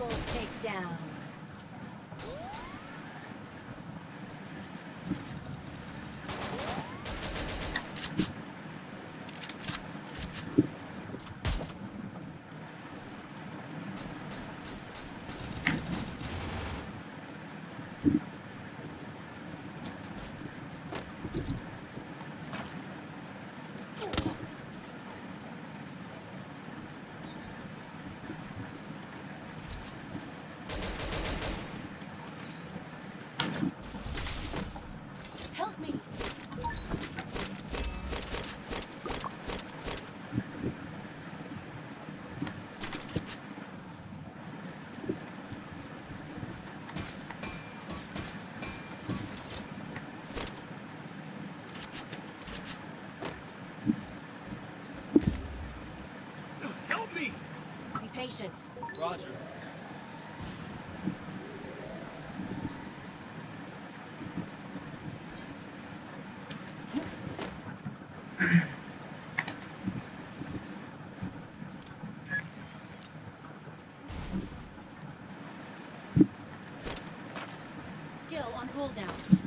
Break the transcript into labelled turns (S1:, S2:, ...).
S1: Double takedown. Patient.
S2: Roger.
S1: Skill on cooldown.